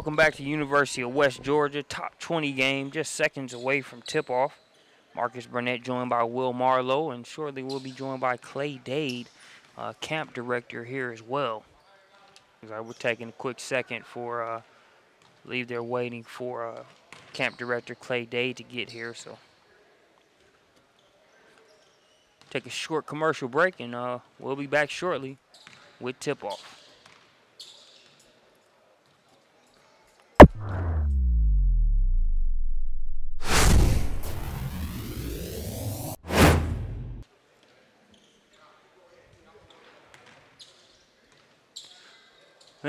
Welcome back to University of West Georgia, top 20 game, just seconds away from tip-off. Marcus Burnett joined by Will Marlowe, and shortly we'll be joined by Clay Dade, uh, camp director here as well. We're taking a quick second for, uh, leave there waiting for uh, camp director Clay Dade to get here, so. Take a short commercial break, and uh, we'll be back shortly with tip-off.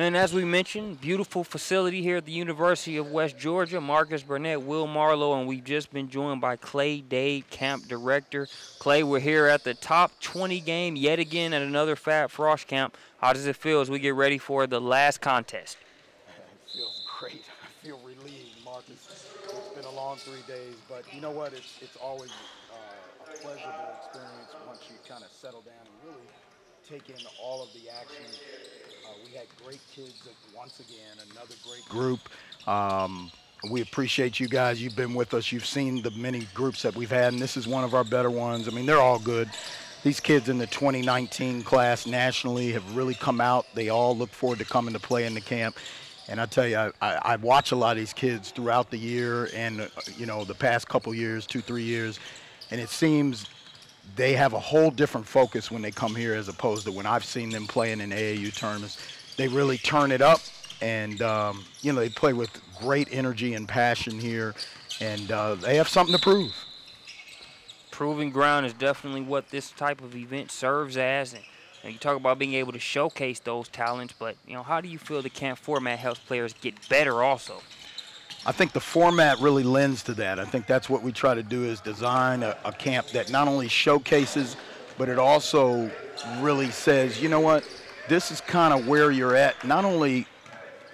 And as we mentioned, beautiful facility here at the University of West Georgia. Marcus Burnett, Will Marlowe, and we've just been joined by Clay Dade, camp director. Clay, we're here at the top 20 game yet again at another Fab Frosh camp. How does it feel as we get ready for the last contest? It feels great. I feel relieved, Marcus. It's been a long three days, but you know what? It's, it's always uh, a pleasurable experience once you kind of settle down and really take in all of the action uh, we had great kids once again, another great group. Um, we appreciate you guys. You've been with us. You've seen the many groups that we've had, and this is one of our better ones. I mean, they're all good. These kids in the 2019 class nationally have really come out. They all look forward to coming to play in the camp. And I tell you, I, I, I watch a lot of these kids throughout the year and, uh, you know, the past couple years, two, three years, and it seems they have a whole different focus when they come here as opposed to when I've seen them playing in AAU tournaments. They really turn it up, and um, you know they play with great energy and passion here, and uh, they have something to prove. Proving ground is definitely what this type of event serves as, and, you talk about being able to showcase those talents. But you know, how do you feel the camp format helps players get better also? I think the format really lends to that. I think that's what we try to do is design a, a camp that not only showcases, but it also really says, you know what, this is kind of where you're at, not only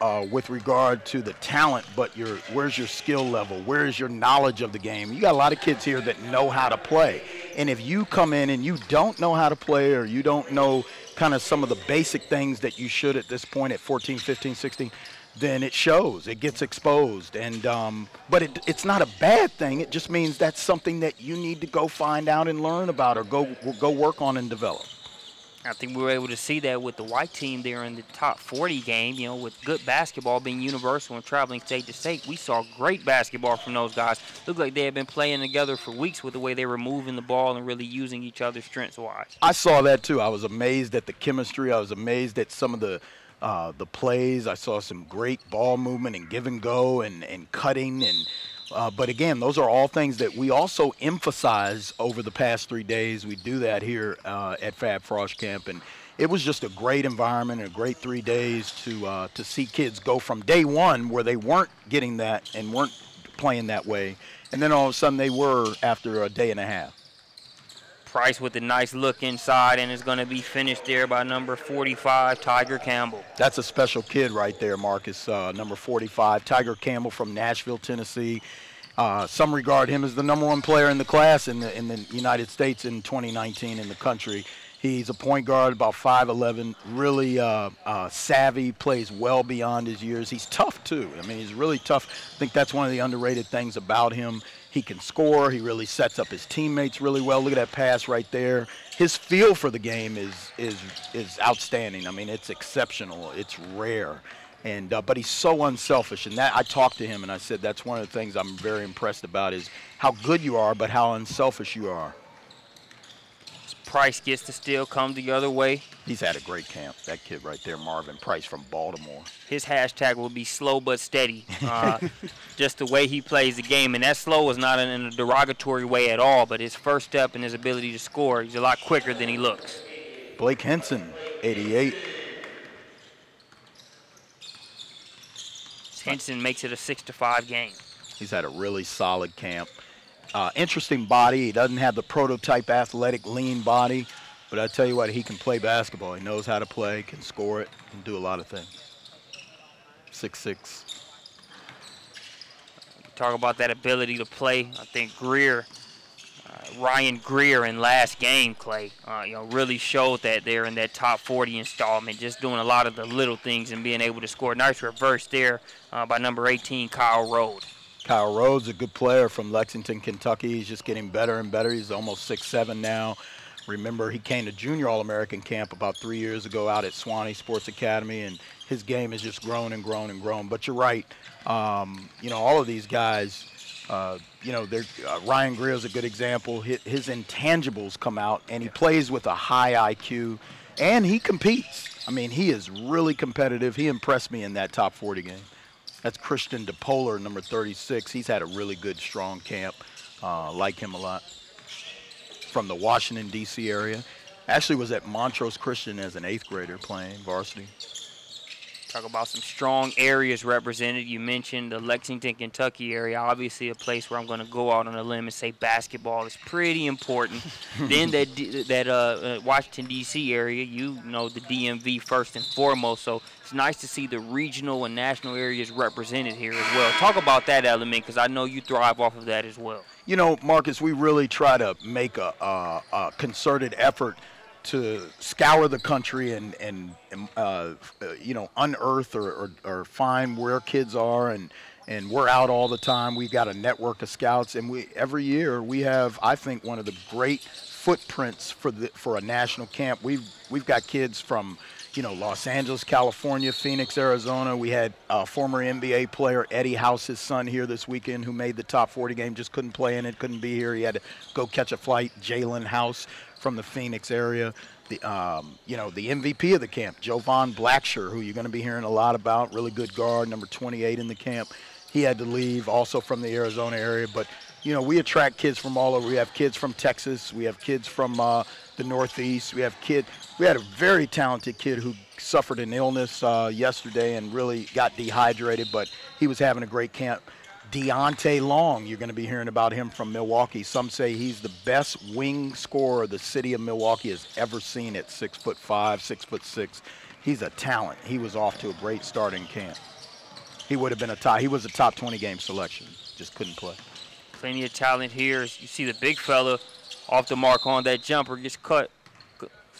uh, with regard to the talent, but your where's your skill level? Where's your knowledge of the game? You got a lot of kids here that know how to play. And if you come in and you don't know how to play or you don't know kind of some of the basic things that you should at this point at 14, 15, 16, then it shows. It gets exposed, and um, but it, it's not a bad thing. It just means that's something that you need to go find out and learn about, or go go work on and develop. I think we were able to see that with the white team there in the top 40 game. You know, with good basketball being universal and traveling state to state, we saw great basketball from those guys. Looked like they had been playing together for weeks with the way they were moving the ball and really using each other's strengths wise. I saw that too. I was amazed at the chemistry. I was amazed at some of the uh, the plays. I saw some great ball movement and give and go and, and cutting. And uh, but again, those are all things that we also emphasize over the past three days. We do that here uh, at Fab Frosh Camp, and it was just a great environment and a great three days to uh, to see kids go from day one where they weren't getting that and weren't playing that way, and then all of a sudden they were after a day and a half. Price with a nice look inside and it's going to be finished there by number 45, Tiger Campbell. That's a special kid right there, Marcus. Uh, number 45, Tiger Campbell from Nashville, Tennessee. Uh, some regard him as the number one player in the class in the in the United States in 2019 in the country. He's a point guard, about 5'11", really uh, uh, savvy, plays well beyond his years. He's tough, too. I mean, he's really tough. I think that's one of the underrated things about him. He can score. He really sets up his teammates really well. Look at that pass right there. His feel for the game is is is outstanding. I mean, it's exceptional. It's rare. And uh, but he's so unselfish, and that I talked to him and I said that's one of the things I'm very impressed about is how good you are, but how unselfish you are. Price gets to still come the other way. He's had a great camp. That kid right there, Marvin Price from Baltimore. His hashtag will be slow but steady. Uh, just the way he plays the game. And that slow is not in a derogatory way at all, but his first step and his ability to score, he's a lot quicker than he looks. Blake Henson, 88. Henson makes it a 6 to 5 game. He's had a really solid camp. Uh, interesting body. He doesn't have the prototype athletic lean body, but I tell you what, he can play basketball. He knows how to play, can score it, can do a lot of things. Six six. Talk about that ability to play. I think Greer uh, Ryan Greer in last game, Clay, uh, you know, really showed that they're in that top 40 installment, just doing a lot of the little things and being able to score. Nice reverse there uh, by number 18, Kyle Rhodes. Kyle Rhodes, a good player from Lexington, Kentucky. He's just getting better and better. He's almost six seven now. Remember, he came to Junior All American camp about three years ago out at Suwanee Sports Academy, and his game has just grown and grown and grown. But you're right. Um, you know, all of these guys, uh, you know, uh, Ryan Greer is a good example. His, his, intangibles come out, and he plays with a high IQ, and he competes. I mean, he is really competitive. He impressed me in that top 40 game. That's Christian DePolar, number 36. He's had a really good, strong camp. Uh, like him a lot. From the Washington, D.C. area. Actually was at Montrose Christian as an eighth grader playing varsity. Talk about some strong areas represented. You mentioned the Lexington, Kentucky area. Obviously, a place where I'm going to go out on a limb and say basketball is pretty important. then that that uh, uh Washington D.C. area, you know the DMV first and foremost. So it's nice to see the regional and national areas represented here as well. Talk about that element because I know you thrive off of that as well. You know, Marcus, we really try to make a, a, a concerted effort to scour the country and and uh, you know unearth or, or, or, find where kids are and and we're out all the time. We've got a network of scouts, and we every year we have I think one of the great footprints for the for a national camp. We've we've got kids from you know Los Angeles, California, Phoenix, Arizona. We had a former NBA player Eddie House's son here this weekend who made the top 40 game, just couldn't play in it, couldn't be here. He had to go catch a flight. Jalen House from the Phoenix area. The um, you know the MVP of the camp, Jovan Blacksher, who you're going to be hearing a lot about, really good guard, number 28 in the camp. He had to leave, also from the Arizona area. But you know we attract kids from all over. We have kids from Texas. We have kids from uh, the Northeast. We have kid. We had a very talented kid who suffered an illness uh, yesterday and really got dehydrated, but he was having a great camp. Deontay Long, you're going to be hearing about him from Milwaukee. Some say he's the best wing scorer the city of Milwaukee has ever seen at six foot five, six foot six. He's a talent. He was off to a great start in camp. He would have been a top. He was a top 20 game selection. Just couldn't play. Plenty of talent here. You see the big fella off the mark on that jumper, gets cut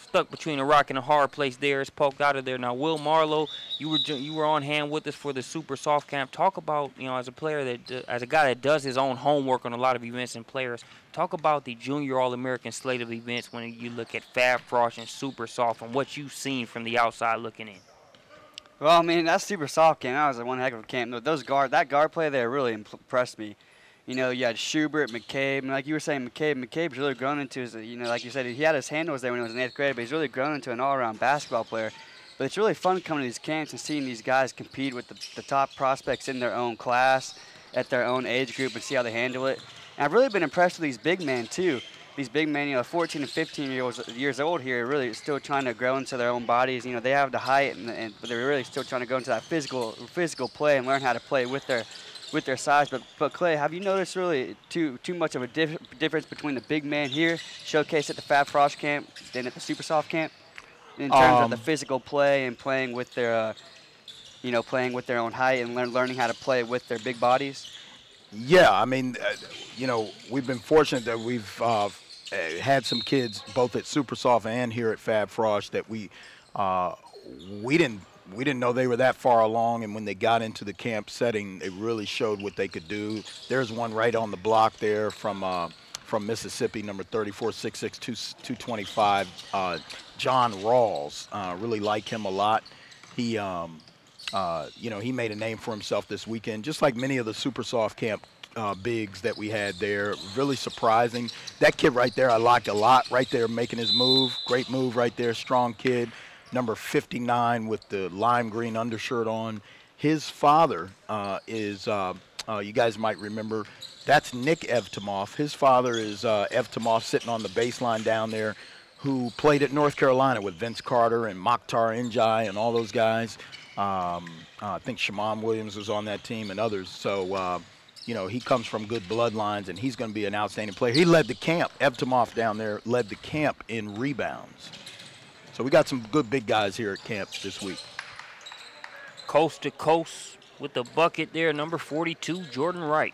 stuck between a rock and a hard place there. It's poked out of there. Now, Will Marlowe, you were you were on hand with us for the Super Soft Camp. Talk about you know as a player that as a guy that does his own homework on a lot of events and players. Talk about the Junior All American slate of events when you look at Fab Frosh and Super Soft and what you've seen from the outside looking in. Well, I mean that Super Soft camp. That was one heck of a camp. Those guard that guard play there really impressed me. You know, you had Schubert, McCabe, and like you were saying, McCabe. McCabe's really grown into his, you know, like you said, he had his handles there when he was in eighth grade, but he's really grown into an all-around basketball player. But it's really fun coming to these camps and seeing these guys compete with the, the top prospects in their own class, at their own age group, and see how they handle it. And I've really been impressed with these big men too. These big men, you know, 14 and 15 years years old here, really still trying to grow into their own bodies. You know, they have the height, and, and but they're really still trying to go into that physical physical play and learn how to play with their with their size. But, but Clay, have you noticed really too too much of a dif difference between the big man here, showcased at the Fab Frosh camp, than at the Super Soft camp, in terms um, of the um, physical play and playing with their, uh, you know, playing with their own height and learn, learning how to play with their big bodies? Yeah, I mean, uh, you know, we've been fortunate that we've uh, had some kids both at Super Soft and here at Fab Frosh that we uh, we didn't we didn't know they were that far along, and when they got into the camp setting, it really showed what they could do. There's one right on the block there from uh, from Mississippi, number 34, 6'6", 225, uh, John Rawls. Uh, really like him a lot. He, um, uh, you know, he made a name for himself this weekend, just like many of the Super Soft camp uh, bigs that we had there. Really surprising. That kid right there, I liked a lot. Right there, making his move. Great move right there. Strong kid number 59 with the lime green undershirt on. His father uh, is, uh, uh, you guys might remember, that's Nick Evtimov. His father is uh, Evtimov sitting on the baseline down there who played at North Carolina with Vince Carter and Makhtar N'Diaye and all those guys. Um, I think Shammond Williams was on that team and others. So, uh, you know, he comes from good bloodlines and he's going to be an outstanding player. He led the camp. Evtimov down there led the camp in rebounds. So we got some good big guys here at camp this week. Coast to coast with the bucket there, number 42, Jordan Wright.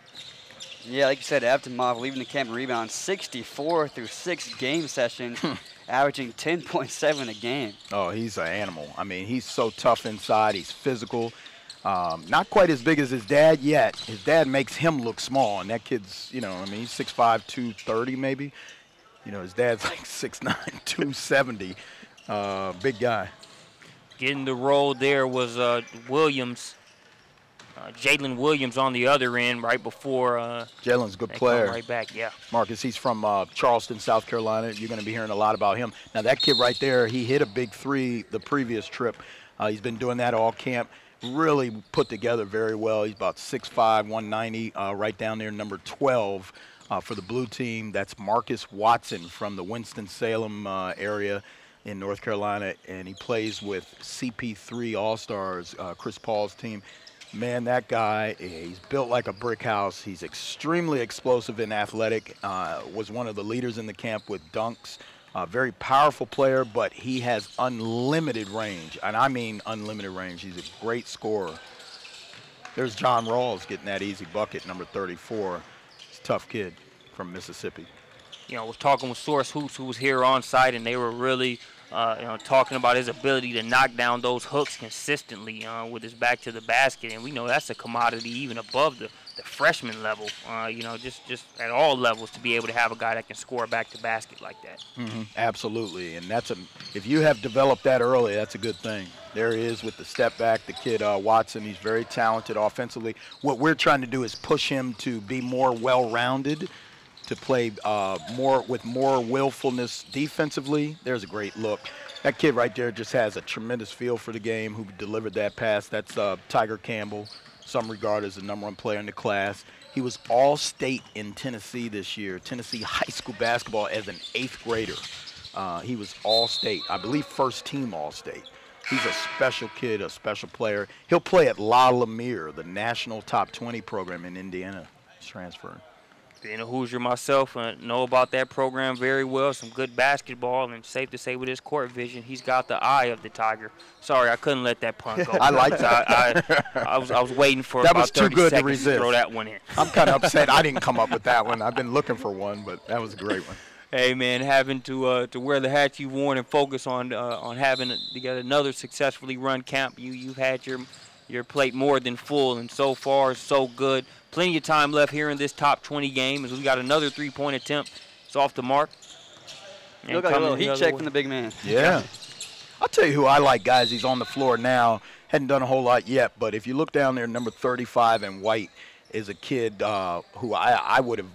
Yeah, like you said, Evtimov leaving the camp rebound 64 through six game sessions, averaging 10.7 a game. Oh, he's an animal. I mean, he's so tough inside. He's physical. Um, not quite as big as his dad yet. His dad makes him look small, and that kid's, you know, I mean, he's 6'5", 230 maybe. You know, his dad's like 6'9", 270. Uh, big guy. Getting the roll there was uh, Williams. Uh, Jalen Williams on the other end right before. Uh, Jalen's a good player. Right back, yeah. Marcus, he's from uh, Charleston, South Carolina. You're going to be hearing a lot about him. Now, that kid right there, he hit a big three the previous trip. Uh, he's been doing that all camp. Really put together very well. He's about 6'5", 190, uh, right down there, number 12 uh, for the blue team. That's Marcus Watson from the Winston-Salem uh, area in North Carolina, and he plays with CP3 All-Stars, uh, Chris Paul's team. Man, that guy, he's built like a brick house. He's extremely explosive and athletic. Uh, was one of the leaders in the camp with dunks. A very powerful player, but he has unlimited range. And I mean unlimited range. He's a great scorer. There's John Rawls getting that easy bucket, number 34. He's a tough kid from Mississippi. You know, was talking with Source Hoops, who was here on site, and they were really, uh, you know, talking about his ability to knock down those hooks consistently uh, with his back to the basket. And we know that's a commodity even above the, the freshman level. Uh, you know, just just at all levels to be able to have a guy that can score back to basket like that. Mm-hmm. Absolutely, and that's a if you have developed that early, that's a good thing. There he is with the step back, the kid uh, Watson. He's very talented offensively. What we're trying to do is push him to be more well-rounded, to play uh, more with more willfulness defensively. There's a great look. That kid right there just has a tremendous feel for the game. Who delivered that pass? That's uh, Tiger Campbell, some regard as the number one player in the class. He was all-state in Tennessee this year, Tennessee high school basketball as an eighth grader. Uh, he was all-state, I believe, first team all-state. He's a special kid, a special player. He'll play at La Lumiere, the national top 20 program in Indiana. He's Being a Hoosier myself, uh, know about that program very well. Some good basketball, and safe to say with his court vision, he's got the eye of the tiger. Sorry, I couldn't let that pun go. I like that. I, I, I, was I was waiting for That about was too 30 good to resist. throw that one in. I'm kind of upset I didn't come up with that one. I've been looking for one, but that was a great one. Hey man, having to uh, to wear the hat you've worn and focus on uh, on having to get another successfully run camp. You you've had your your plate more than full, and so far so good. Plenty of time left here in this top 20 game as we got another three-point attempt. It's off the mark. You look like a little heat check way. from the big man. Yeah. I'll tell you who I like, guys. He's on the floor now. Hadn't done a whole lot yet, but if you look down there, number 35 and white is a kid uh, who I, I would have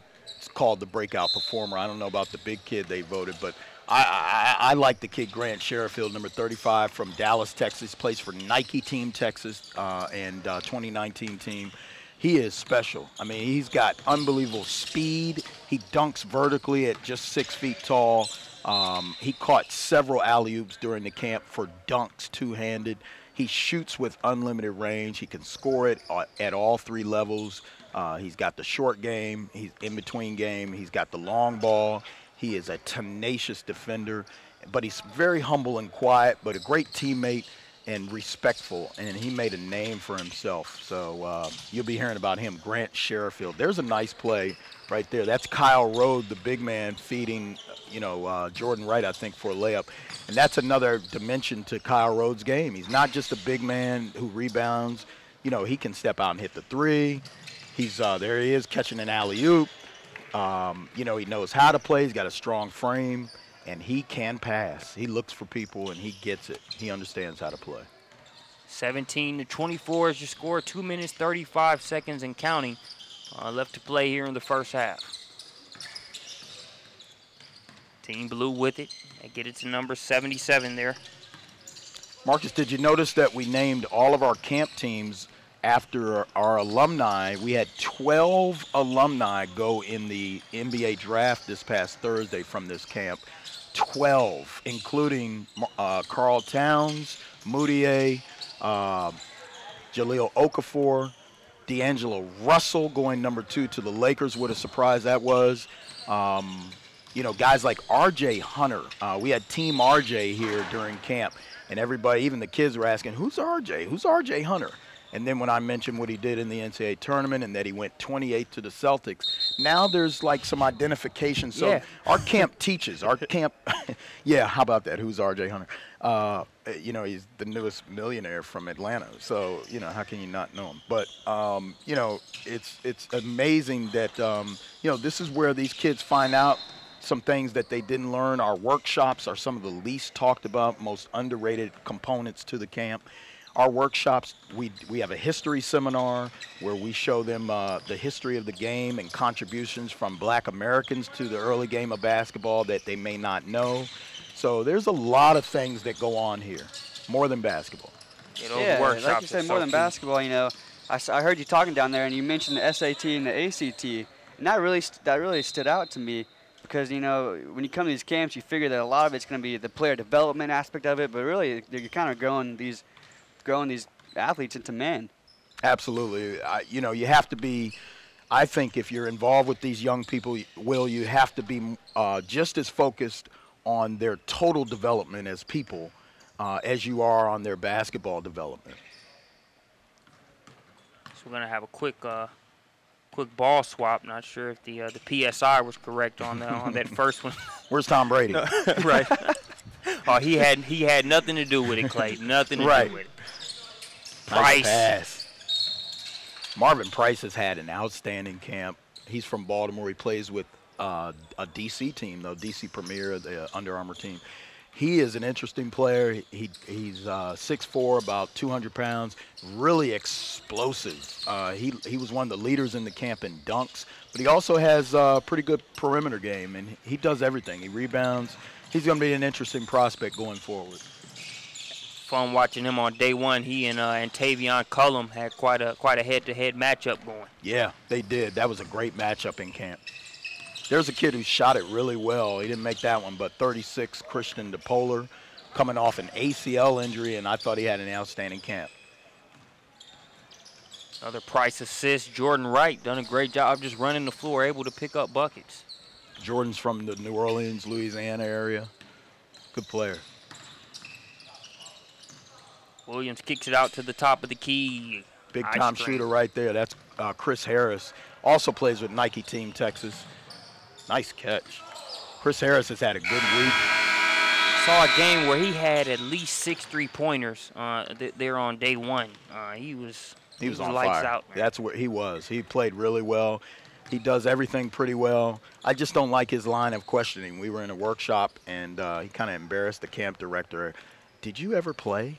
called the breakout performer. I don't know about the big kid they voted, but I, I, I like the kid Grant Sherfield, number 35 from Dallas, Texas. Plays for Nike Team Texas uh, and uh, 2019 team. He is special. I mean, he's got unbelievable speed. He dunks vertically at just six feet tall. Um, he caught several alley oops during the camp for dunks, two handed. He shoots with unlimited range. He can score it at all three levels. Uh, he's got the short game. He's in between game. He's got the long ball. He is a tenacious defender, but he's very humble and quiet, but a great teammate and respectful. And he made a name for himself. So uh, you'll be hearing about him, Grant Sherfield. There's a nice play right there. That's Kyle Rode, the big man, feeding, you know, uh, Jordan Wright, I think, for a layup. And that's another dimension to Kyle Rhodes' game. He's not just a big man who rebounds. You know, he can step out and hit the three. He's uh, there. He is catching an alley oop. Um, you know, he knows how to play. He's got a strong frame, and he can pass. He looks for people, and he gets it. He understands how to play. 17 to 24 is your score. Two minutes 35 seconds and counting uh, left to play here in the first half. Team Blue with it. They get it to number 77 there. Marcus, did you notice that we named all of our camp teams after our alumni? We had 12 alumni go in the NBA draft this past Thursday from this camp. 12, including uh, Karl Towns, Mudiay, uh, Jahlil Okafor, D'Angelo Russell going number two to the Lakers. What a surprise that was. Um, you know, guys like R.J. Hunter. Uh, we had Team R.J. here during camp, and everybody, even the kids, were asking, "Who's R.J.? Who's R.J. Hunter?" And then when I mentioned what he did in the NCAA tournament and that he went 28 to the Celtics, now there's like some identification. So Yeah. our camp teaches. Our camp, yeah. How about that? Who's R.J. Hunter? Uh, you know, he's the newest millionaire from Atlanta. So you know, how can you not know him? But um, you know, it's it's amazing that um, you know this is where these kids find out some things that they didn't learn. Our workshops are some of the least talked about, most underrated components to the camp. Our workshops, we, we have a history seminar where we show them uh, the history of the game and contributions from black Americans to the early game of basketball that they may not know. So there's a lot of things that go on here, more than basketball. Yeah, those yeah, workshops like you are said, so more than key. basketball. You know, I, I heard you talking down there, and you mentioned the SAT and the ACT, and that really st- that really stood out to me because you know when you come to these camps, you figure that a lot of it's going to be the player development aspect of it, but really you're kind of growing these growing these athletes into men. Absolutely. I, you know, you have to be. I think if you're involved with these young people, will you have to be uh, just as focused on their total development as people uh, as you are on their basketball development. So we're gonna have a quick, uh, quick ball swap. Not sure if the uh, the PSI was correct on the, on that first one. Where's Tom Brady? right. oh, he had he had nothing to do with it, Clay. Nothing to Right. do with it. Nice Price. pass. Marvin Price has had an outstanding camp. He's from Baltimore. He plays with uh, a DC team, though DC Premier, the uh, Under Armour team. He is an interesting player. He, he's uh, 6'4", about 200 pounds, really explosive. Uh, he, he was one of the leaders in the camp in dunks, but he also has a pretty good perimeter game, and he does everything. He rebounds. He's going to be an interesting prospect going forward. Fun watching him on day one. He and uh, and Tavion Cullum had quite a quite a head-to-head matchup going. Yeah, they did. That was a great matchup in camp. There's a kid who shot it really well. He didn't make that one, but 36, Christian DePolar, coming off an ACL injury, and I thought he had an outstanding camp. Another Price assist. Jordan Wright done a great job just running the floor, able to pick up buckets. Jordan's from the New Orleans, Louisiana area. Good player. Williams kicks it out to the top of the key. Big High time shooter right there. That's uh, Chris Harris. Also plays with Nike Team Texas. Nice catch. Chris Harris has had a good week. Saw a game where he had at least six three-pointers uh, th- there on day one. Uh, he was He was on lights fire. out. man. That's where he was. He played really well. He does everything pretty well. I just don't like his line of questioning. We were in a workshop and uh, he kind of embarrassed the camp director. Did you ever play?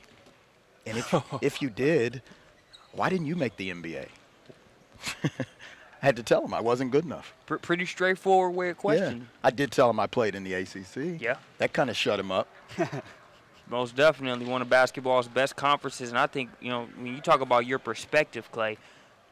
And if if you did, why didn't you make the NBA? I had to tell him I wasn't good enough. Pr- pretty straightforward way of Yeah. I did tell him I played in the ACC. Yeah. That kind of shut him up. Most definitely one of basketball's best conferences, and I think you know when you talk about your perspective, Clay.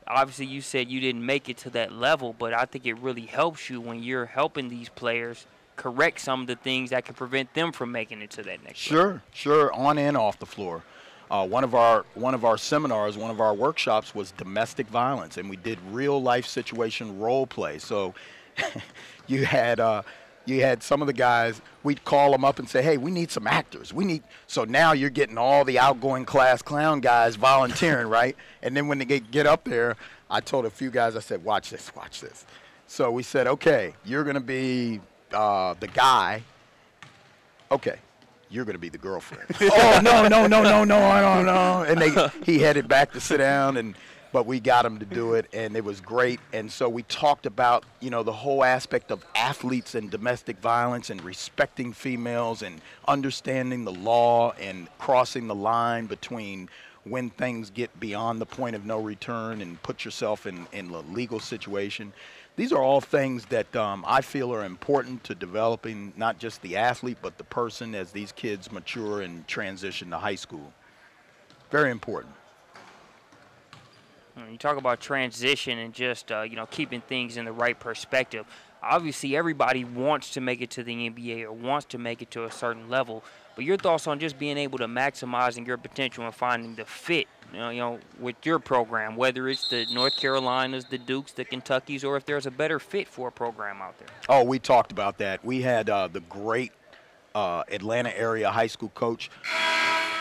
Obviously, you said you didn't make it to that level, but I think it really helps you when you're helping these players correct some of the things that can prevent them from making it to that next level. Sure, sure, on and off the floor. Uh, one of our one of our seminars, one of our workshops was domestic violence, and we did real life situation role play. So you had uh, you had some of the guys. We'd call them up and say, "Hey, we need some actors. We need." So now you're getting all the outgoing class clown guys volunteering, right? And then when they get, get up there, I told a few guys, I said, "Watch this, watch this." So we said, "Okay, you're gonna be uh, the guy." Okay, you're going to be the girlfriend. oh no no no no no I don't know. And they he headed back to sit down and but we got him to do it and it was great. And so we talked about you know the whole aspect of athletes and domestic violence and respecting females and understanding the law and crossing the line between when things get beyond the point of no return and put yourself in, in a legal situation. These are all things that um, I feel are important to developing not just the athlete, but the person as these kids mature and transition to high school. Very important. You talk about transition and just uh, you know keeping things in the right perspective. Obviously, everybody wants to make it to the NBA or wants to make it to a certain level. But your thoughts on just being able to maximizing your potential and finding the fit, you know, you know, with your program, whether it's the North Carolinas, the Dukes, the Kentuckies, or if there's a better fit for a program out there. Oh, we talked about that. We had uh, the great uh, Atlanta area high school coach,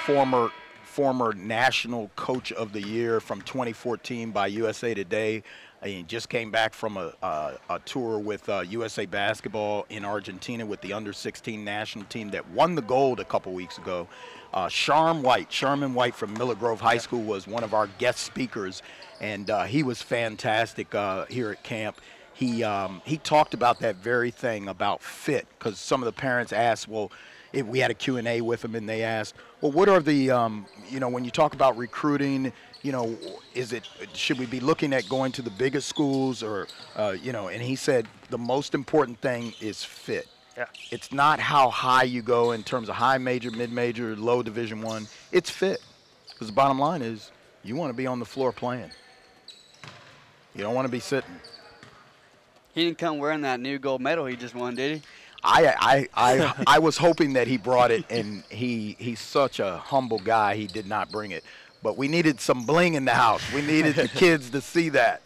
former former National Coach of the Year from 2014 by USA Today. He just came back from a, a, a tour with uh, USA Basketball in Argentina with the under 16 national team that won the gold a couple weeks ago. Uh, Sharm White, Sharman White from Miller Grove High School was one of our guest speakers, and uh, he was fantastic uh, here at camp. He um, he talked about that very thing about fit because some of the parents asked, well, if we had a Q&A with him and they asked, well, what are the, um, you know, when you talk about recruiting, you know, is it, should we be looking at going to the biggest schools or, uh, you know, and he said the most important thing is fit. Yeah. It's not how high you go in terms of high major, mid major, low division one. It's fit. Because the bottom line is you want to be on the floor playing. You don't want to be sitting. He didn't come wearing that new gold medal he just won, did he? I, I, I, I was hoping that he brought it, and he he's such a humble guy. He did not bring it, but we needed some bling in the house. We needed the kids to see that.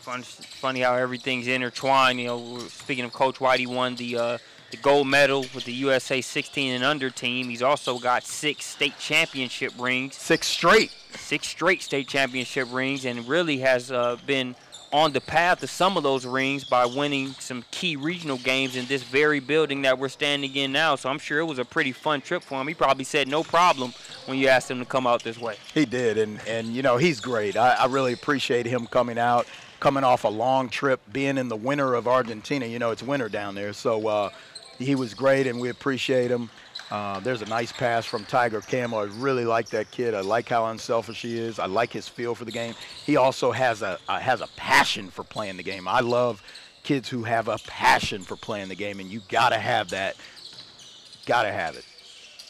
Fun, funny how everything's intertwined. You know, speaking of Coach White, he won the uh, the gold medal with the USA 16 and under team. He's also got six state championship rings, Six straight. six straight state championship rings, and really has uh, been on the path to some of those rings by winning some key regional games in this very building that we're standing in now. So I'm sure it was a pretty fun trip for him. He probably said no problem when you asked him to come out this way. He did, and and you know he's great. I, I really appreciate him coming out, coming off a long trip, being in the winter of Argentina. You know it's winter down there, so uh, he was great, and we appreciate him. Uh, there's a nice pass from Tiger Campbell. I really like that kid. I like how unselfish he is. I like his feel for the game. He also has a uh, has a passion for playing the game. I love kids who have a passion for playing the game, and you gotta have that. Gotta have it.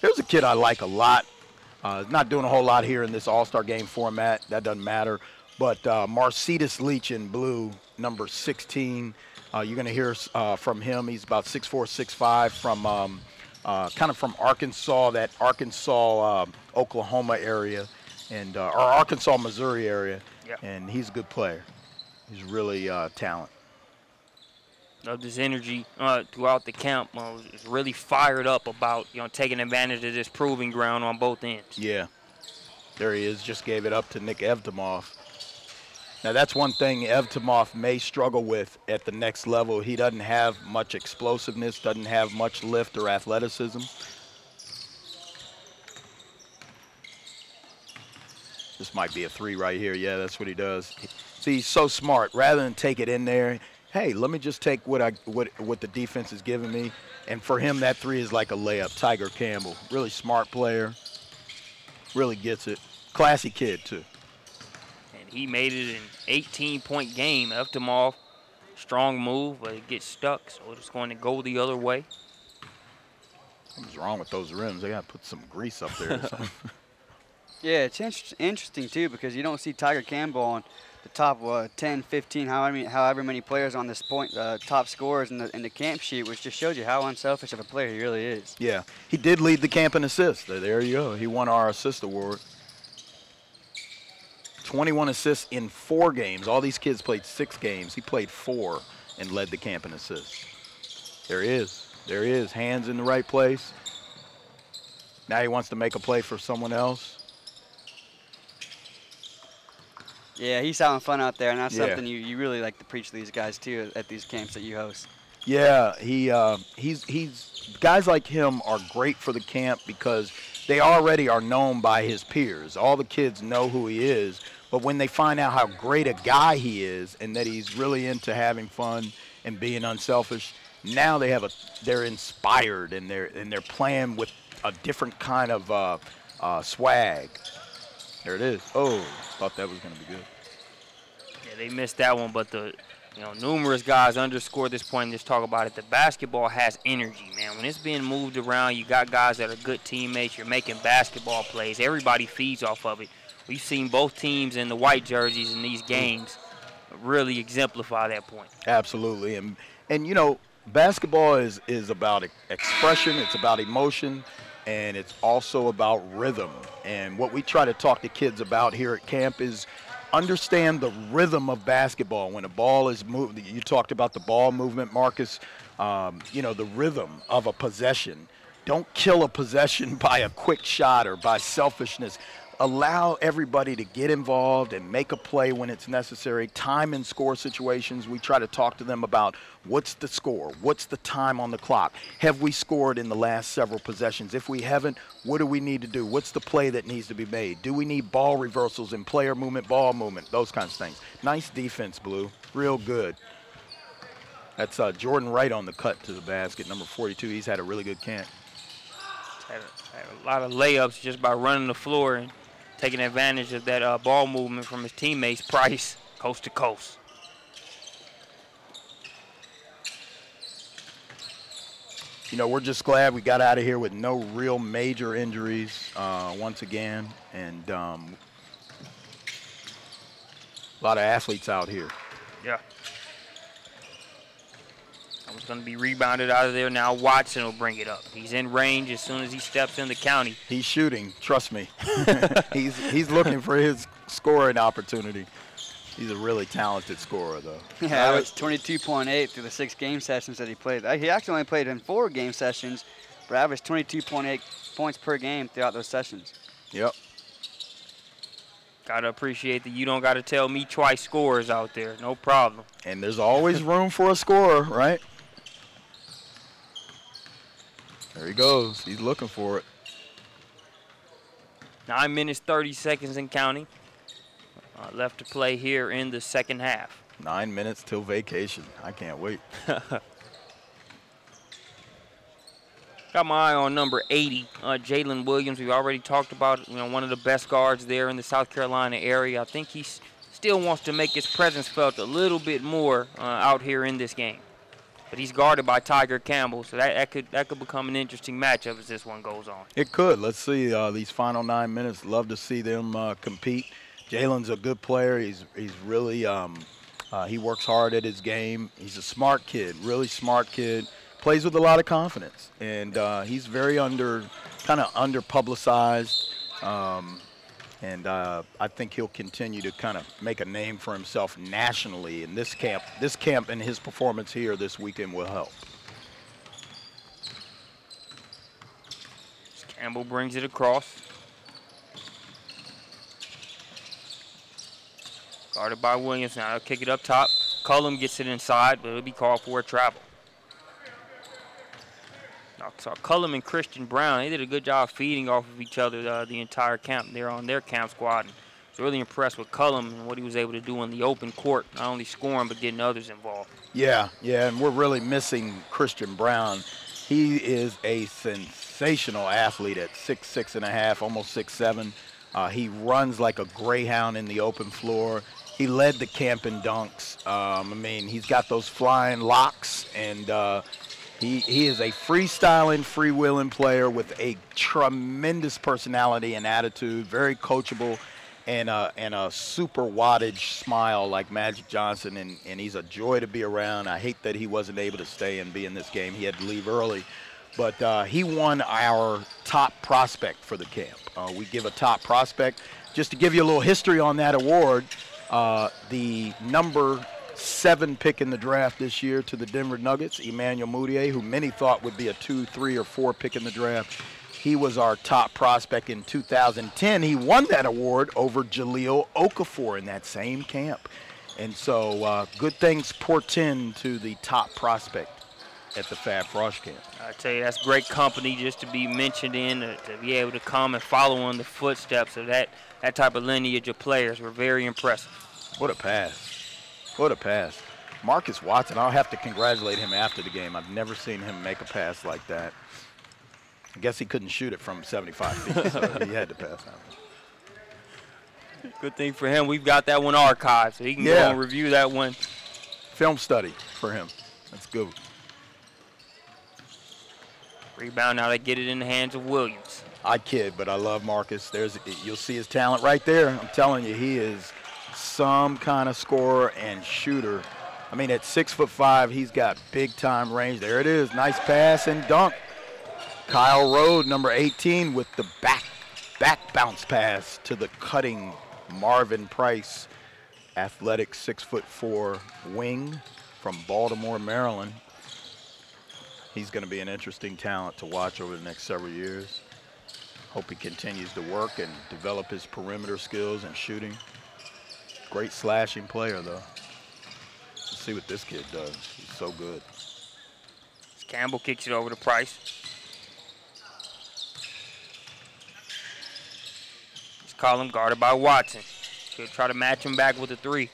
Here's a kid I like a lot. Uh, not doing a whole lot here in this All-Star game format. That doesn't matter. But uh, Leach in blue, number 16. Uh, you're going to hear uh, from him. He's about 6'4", 6'5", from um, uh, kind of from Arkansas, that Arkansas, um Oklahoma area, and uh, or Arkansas, Missouri area. Yep. And he's a good player. He's really uh, talent. of this energy uh, throughout the camp. Uh, was really fired up about you know taking advantage of this proving ground on both ends. Yeah. There he is. Just gave it up to Nick Evtimov. Now that's one thing Evtimov may struggle with at the next level. He doesn't have much explosiveness, doesn't have much lift or athleticism. This might be a three right here. Yeah, that's what he does. See, he's so smart. Rather than take it in there, hey, let me just take what I what what the defense is giving me. And for him, that three is like a layup. Tiger Campbell, really smart player. Really gets it. Classy kid too. And he made it an 18-point game. Evtimov, strong move, but it gets stuck, so it's going to go the other way. What's wrong with those rims? They got to put some grease up there. Or. Yeah, it's inter- interesting too because you don't see Tiger Campbell on the top uh, 10, 15, however many, however many players on this point, uh, top scorers in the in the camp sheet, which just shows you how unselfish of a player he really is. yeah, he did lead the camp in assists. There, there you go. He won our assist award. 21 assists in four games. All these kids played six games. He played four and led the camp in assists. There he is. There he is. Hands in the right place. Now he wants to make a play for someone else. Yeah, he's having fun out there, and that's Yeah. something you, you really like to preach to these guys too at these camps that you host. Yeah, he uh, he's he's guys like him are great for the camp because they already are known by his peers. All the kids know who he is, but when they find out how great a guy he is and that he's really into having fun and being unselfish, now they have a they're inspired and they're and they're playing with a different kind of uh, uh, swag. There it is. Oh, thought that was going to be good. Yeah, they missed that one, but the you know numerous guys underscore this point and just talk about it. The basketball has energy, man. When it's being moved around, you got guys that are good teammates. You're making basketball plays. Everybody feeds off of it. We've seen both teams in the white jerseys in these games really exemplify that point. Absolutely, and and you know, basketball is is about expression. It's about emotion, and it's also about rhythm. And what we try to talk to kids about here at camp is understand the rhythm of basketball. When a ball is moved, you talked about the ball movement, Marcus. Um, you know, the rhythm of a possession. Don't kill a possession by a quick shot or by selfishness. Allow everybody to get involved and make a play when it's necessary. Time and score situations, we try to talk to them about what's the score, what's the time on the clock, have we scored in the last several possessions? If we haven't, what do we need to do? What's the play that needs to be made? Do we need ball reversals and player movement, ball movement, those kinds of things? Nice defense, Blue. Real good. That's uh, Jordan Wright on the cut to the basket, number 42. He's had a really good camp. Had a, had a lot of layups just by running the floor and taking advantage of that uh, ball movement from his teammates, Price, coast to coast. You know, we're just glad we got out of here with no real major injuries uh, once again, and um, a lot of athletes out here. Yeah. I was going to be rebounded out of there. Now Watson will bring it up. He's in range as soon as he steps in the county. He's shooting. Trust me. he's he's looking for his scoring opportunity. He's a really talented scorer, though. Yeah, Uh, averaged 22.8 through the six game sessions that he played. Uh, He actually only played in four game sessions, but averaged 22.8 points per game throughout those sessions. Yep. Got to appreciate that you don't got to tell me twice scores out there. No problem. And there's always room for a scorer, right? There he goes. He's looking for it. Nine minutes, 30 seconds and counting. Uh, left to play here in the second half. Nine minutes till vacation. I can't wait. Got my eye on number 80, uh, Jalen Williams. We've already talked about, you know, one of the best guards there in the South Carolina area. I think he still wants to make his presence felt a little bit more uh, out here in this game. But he's guarded by Tiger Campbell, so that, that could that could become an interesting matchup as this one goes on. It could. Let's see uh, these final nine minutes. Love to see them uh, compete. Jalen's a good player. He's he's really um, uh, he works hard at his game. He's a smart kid, really smart kid. Plays with a lot of confidence, and uh, he's very under kind of under publicized. Um, and uh, I think he'll continue to kind of make a name for himself nationally. in this camp, this camp, and his performance here this weekend will help. Campbell brings it across. Guarded by Williams now. Kick it up top. Cullum gets it inside, but it'll be called for a travel. So Cullum and Christian Brown, they did a good job feeding off of each other uh, the entire camp. They're on their camp squad. And I was really impressed with Cullum and what he was able to do in the open court, not only scoring, but getting others involved. Yeah, yeah, and we're really missing Christian Brown. He is a sensational athlete at six, six and a half, almost six, seven. Uh, he runs like a greyhound in the open floor. He led the camp in dunks. Um, I mean, he's got those flying locks, and uh, he he is a freestyling, freewheeling player with a tremendous personality and attitude. Very coachable, and a, and a super wattage smile like Magic Johnson, and, and he's a joy to be around. I hate that he wasn't able to stay and be in this game. He had to leave early, but uh, he won our top prospect for the camp. Uh, we give a top prospect. Just to give you a little history on that award, uh, the number seven pick in the draft this year to the Denver Nuggets, Emmanuel Mudiay, who many thought would be a two, three, or four pick in the draft. He was our top prospect in 2010. He won that award over Jahlil Okafor in that same camp. And so uh, good things portend to the top prospect at the Fab Frosh camp. I tell you, that's great company just to be mentioned in, uh, to be able to come and follow in the footsteps of that, that type of lineage of players. We're very impressive. What a pass. What a pass. Marcus Watson, I'll have to congratulate him after the game. I've never seen him make a pass like that. I guess he couldn't shoot it from 75 feet, so he had to pass out. Good thing for him, we've got that one archived, so he can Yeah. go and review that one. Film study for him. That's good. Rebound, now they get it in the hands of Williams. I kid, but I love Marcus. There's you'll see his talent right there. I'm telling you, he is some kind of scorer and shooter. I mean, at six foot five, he's got big time range. There it is, nice pass and dunk. Kyle Rode, number 18, with the back back bounce pass to the cutting Marvin Price, athletic six foot four wing from Baltimore, Maryland. He's going to be an interesting talent to watch over the next several years. Hope he continues to work and develop his perimeter skills and shooting. Great slashing player, though. Let's see what this kid does. He's so good. Campbell kicks it over to Price. Just call him guarded by Watson. He'll try to match him back with a three.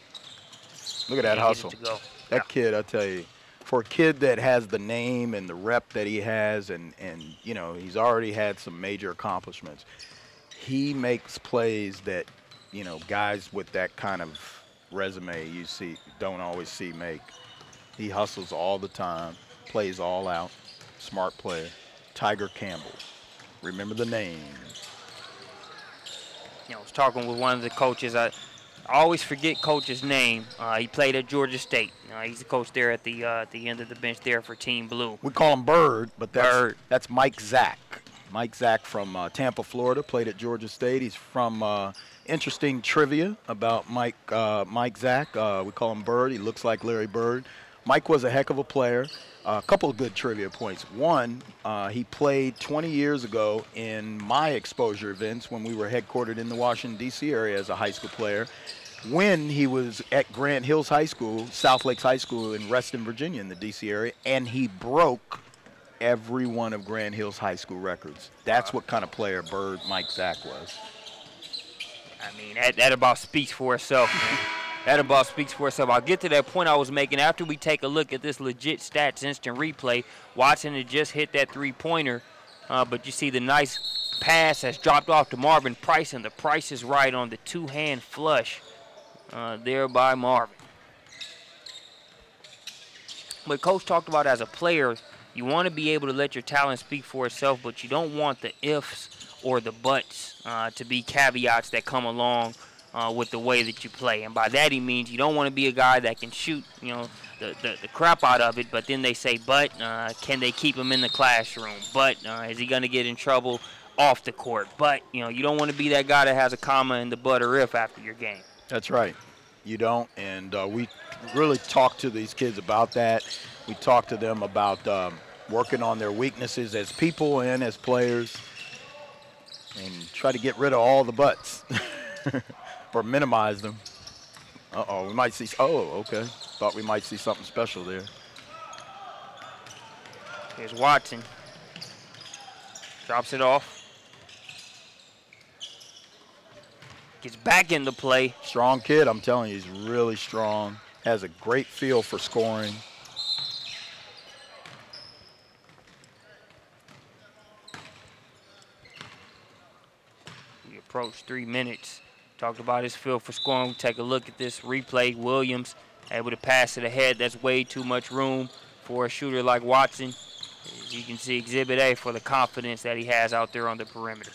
Look at that Can't get it hustle. That Yeah. kid, I tell you, for a kid that has the name and the rep that he has, and and you know he's already had some major accomplishments. He makes plays that you know guys with that kind of resume you see don't always see make. He hustles all the time, plays all out, smart player. Tiger Campbell. Remember the name. you know, I was talking with one of the coaches. I, always forget coach's name. Uh, he played at Georgia State. Uh, he's the coach there at the uh, at the end of the bench there for Team Blue. We call him Bird, but that's Bird. that's Mike Zack. Mike Zack from uh, Tampa, Florida, played at Georgia State. He's from uh, interesting trivia about Mike uh, Mike Zack. Uh, we call him Bird. He looks like Larry Bird. Mike was a heck of a player. a couple of good trivia points. One, uh, he played 20 years ago in my exposure events when we were headquartered in the Washington D.C. area as a high school player. When he was at Grant Hills High School, South Lakes High School in Reston, Virginia, in the D.C. area, and he broke every one of Grand Hills High School records. That's what kind of player Bird Mike Zack was. I mean, that, that about speaks for itself, man. That about speaks for itself. I'll get to that point I was making after we take a look at this legit stats instant replay. Watson had just hit that three-pointer, uh, but you see the nice pass that's dropped off to Marvin Price, and the Price is right on the two-hand flush uh, there by Marvin. But Coach talked about as a player, you want to be able to let your talent speak for itself, but you don't want the ifs or the buts uh, to be caveats that come along uh, with the way that you play. And by that he means you don't want to be a guy that can shoot, you know, the, the, the crap out of it, but then they say, but uh, can they keep him in the classroom? But uh, is he going to get in trouble off the court? But, you know, you don't want to be that guy that has a comma in the but or if after your game. That's right. You don't. And uh, we really talk to these kids about that. We talk to them about um, working on their weaknesses as people and as players and try to get rid of all the butts or minimize them. Uh-oh, we might see. Oh, okay. Thought we might see something special there. Here's Watson. Drops it off. Gets back into play. Strong kid, I'm telling you, he's really strong. Has a great feel for scoring. Approach three minutes. Talked about his feel for scoring. Take a look at this replay. Williams able to pass it ahead. That's way too much room for a shooter like Watson. As you can see, Exhibit A for the confidence that he has out there on the perimeter.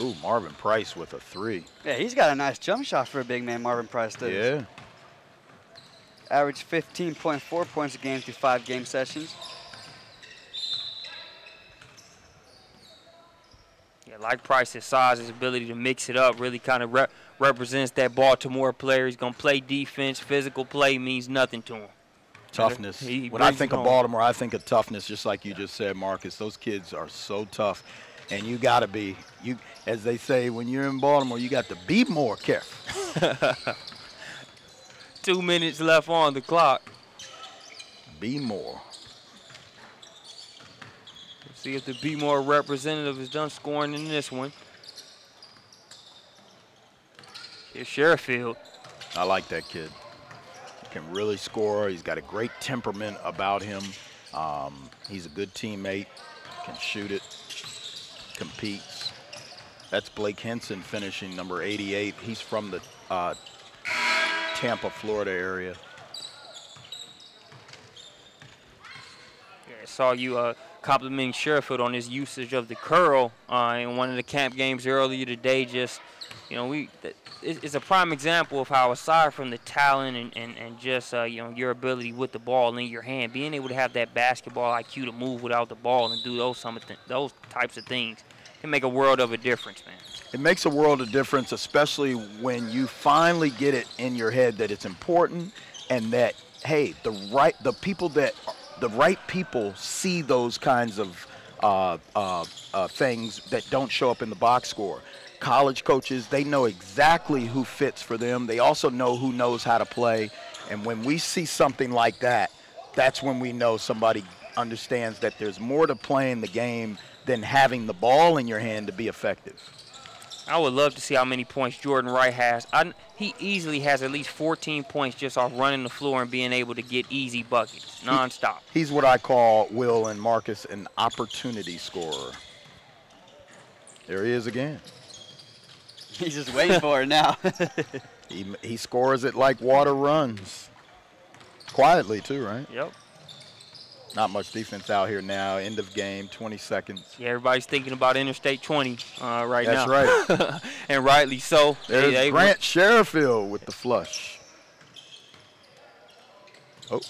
Ooh, Marvin Price with a three. Yeah, he's got a nice jump shot for a big man, Marvin Price does. Yeah. Averaged 15.4 points a game through five game sessions. Yeah, like Price, his size, his ability to mix it up really kind of rep- represents that Baltimore player. He's going to play defense. Physical play means nothing to him. Toughness. He when I think of. Baltimore, I think of toughness, just like you just said, Marcus. Those kids are so tough, and you got to be you, as they say, when you're in Baltimore, you got to be more careful. Two minutes left on the clock. Be more. See if the Be More representative is done scoring in this one. Here's Sherifield. I like that kid. He can really score. He's got a great temperament about him. Um, he's a good teammate. Can shoot it. Competes. That's Blake Henson finishing number 88. He's from the uh, Tampa, Florida area. Yeah, I saw you uh, complimenting Sherifield on his usage of the curl uh, in one of the camp games earlier today. Just, you know, we it's a prime example of how, aside from the talent and, and, and just, uh, you know, your ability with the ball in your hand, being able to have that basketball IQ to move without the ball and do those some of th- those types of things can make a world of a difference, man. It makes a world of difference, especially when you finally get it in your head that it's important and that hey, the right the people that the right people see those kinds of uh, uh, uh, things that don't show up in the box score. College coaches, they know exactly who fits for them. They also know who knows how to play. And when we see something like that, that's when we know somebody understands that there's more to playing the game than having the ball in your hand to be effective. I would love to see how many points Jordan Wright has. I, he easily has at least 14 points just off running the floor and being able to get easy buckets nonstop. He's what I call Will and Marcus an opportunity scorer. There he is again. He's just waiting for it now. He, he scores it like water runs. Quietly, too, right? Yep. Not much defense out here now. End of game, 20 seconds. Yeah, everybody's thinking about Interstate 20 uh, right That's now. That's right. and rightly so. There's they- Grant Sherifield with the flush. Oh,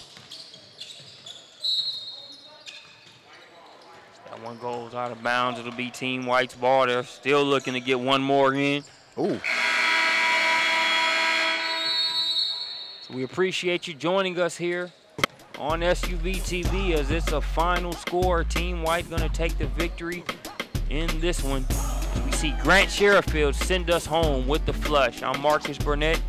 That one goes out of bounds. It'll be Team White's ball. They're still looking to get one more in. ooh. So we appreciate you joining us here on SUV TV as it's a final score. Team White to take the victory in this one. We see Grant Sherifield send us home with the flush. I'm Marcus Burnett.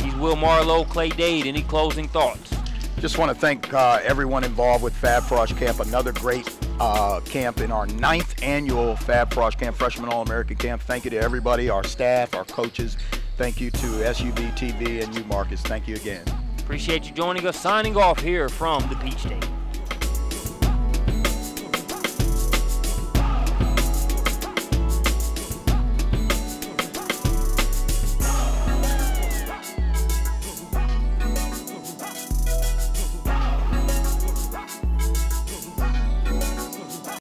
He's Will Marlowe, Clay Dade. Any closing thoughts? Just want to thank uh, everyone involved with Fab Frosh Camp. Another great uh, camp in our ninth annual Fab Frosh Camp, Freshman All American Camp. Thank you to everybody, our staff, our coaches. Thank you to SUV TV and you, Marcus. Thank you again. Appreciate you joining us. Signing off here from the Peach State.